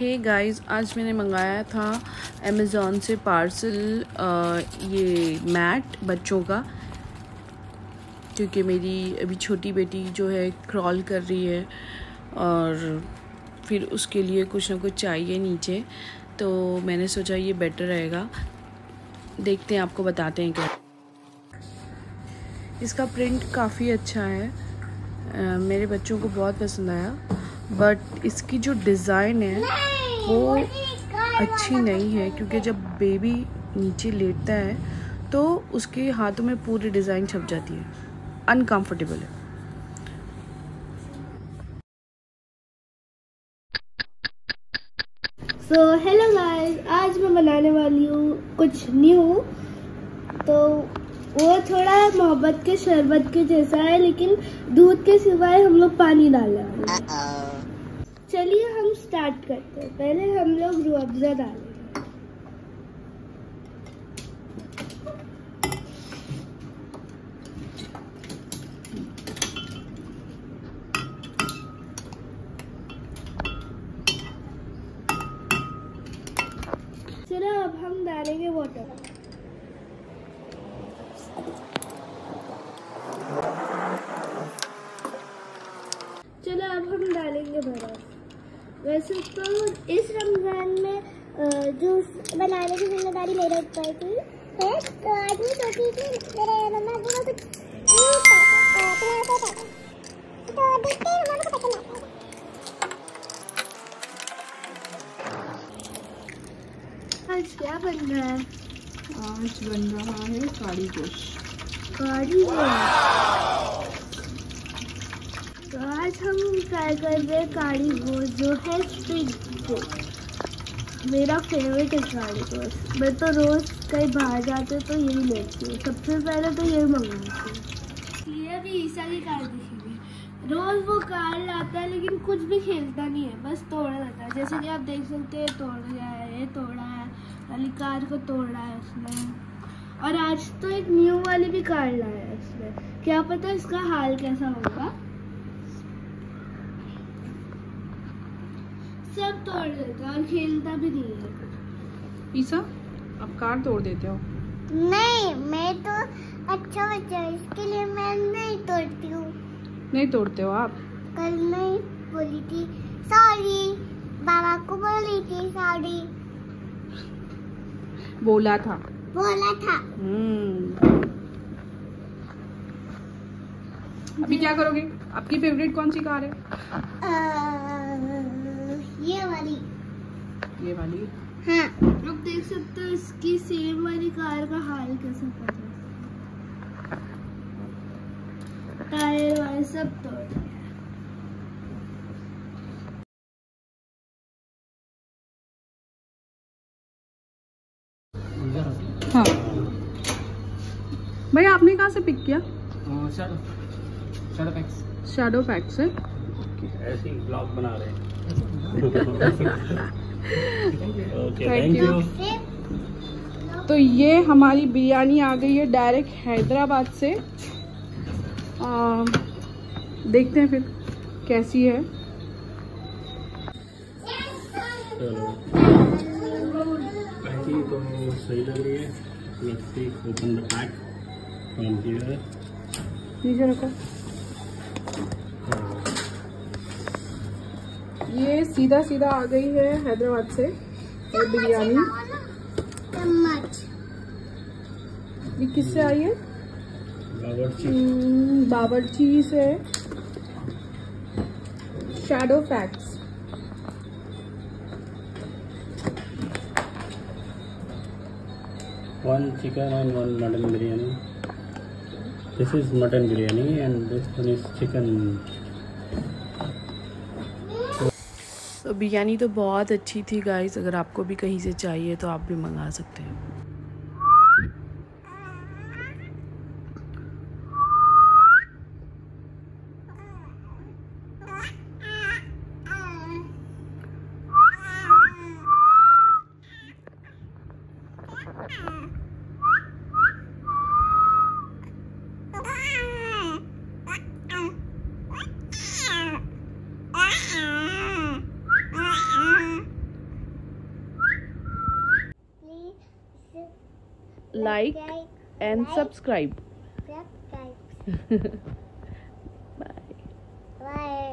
हे hey guys आज मैंने मंगाया था अमेज़ोन से पार्सल ये मैट बच्चों का। क्योंकि मेरी अभी छोटी बेटी जो है क्रॉल कर रही है और फिर उसके लिए कुछ ना कुछ चाहिए नीचे। तो मैंने सोचा ये बेटर रहेगा। देखते हैं आपको बताते हैं क्या। इसका प्रिंट काफ़ी अच्छा है। आ, मेरे बच्चों को बहुत पसंद आया। बट इसकी जो डिज़ाइन है वो अच्छी नहीं है क्योंकि जब बेबी नीचे लेटता है तो उसके हाथों में पूरी डिज़ाइन छप जाती है। अनकंफर्टेबल है। सो हेलो गाइस आज मैं बनाने वाली हूँ कुछ न्यू तो वो थोड़ा मोहब्बत के शरबत के जैसा है लेकिन दूध के सिवाय हम लोग पानी डाल रहे हैं। चलिए हम स्टार्ट करते हैं। पहले हम लोग रू अफ़ज़ा डालें। चलो, अब हम डालेंगे वाटर चलो, अब हम डालेंगे बर्फ़ वैसे तो इस रमज़ान में जूस बनाने की ज़िम्मेदारी मेरे ऊपर थी है? तो आज मैं सोची थी मेरे मम्मा को कुछ तो देखते हैं मम्मा को पसंद आता है। आज क्या बन रहा है? आज बन रहा है काली गोश्त गोश्त तो आज हम ट्राई कर रहे हैं काली गोश्त जो है स्ट्रीट फ़ूड मेरा फेवरेट है काली गोश्त मैं तो रोज़ कहीं बाहर जाते तो यही लेती हूँ। सबसे पहले तो यही मंगवाती हूँ। ये भी ईसा की कार दिखेगी रोज़ वो कार लाता है, लेकिन कुछ भी खेलता नहीं है। बस तोड़ा रहता है। जैसे कि आप देख सकते हैं, तोड़ गया है, ये तोड़ा है, वाली कार को तोड़ा है उसने। और आज तो एक न्यू वाली भी कार लाया है उसने। क्या पता इसका हाल कैसा होगा? सब तोड़ देता है और खेलता भी नहीं है ईसा आप कार तोड़ देते हो? नहीं मैं तो अच्छा बच्चा इसके लिए मैं नहीं तोड़ती हूँ। नहीं तोड़ते हो आप? कल मैं बोली थी सॉरी बाबा को बोली थी सॉरी बोला था। बोला था। हम्म। अभी क्या करोगे? आपकी फेवरेट कौन सी कार है? अ, ये वाली। ये वाली? हाँ। आप देख सकते हो इसकी सेम वाली कार का हाल कैसा कर टायर वायर सब तोड़। हाँ। भैया आपने कहाँ से पिक किया? Shadow Shadowfax Shadowfax से? ऐसे ही ब्लॉग बना रहे हैं। Thank thank you. यू तो ये हमारी बिरयानी आ गई है डायरेक्ट हैदराबाद से। आ, देखते हैं फिर कैसी है। तो सही लग रही है। Open the pack from here नीचे रखो। ये सीधा सीधा आ गई है हैदराबाद से बिरयानी। ये किससे आई है? बाबरची हम्म, से। Shadowfax one chicken and one mutton biryani this is mutton biryani and this one is chicken तो बिरयानी तो बहुत अच्छी थी गाइस अगर आपको भी कहीं से चाहिए तो आप भी मंगा सकते हैं। like, and subscribe. subscribe. Bye. Bye.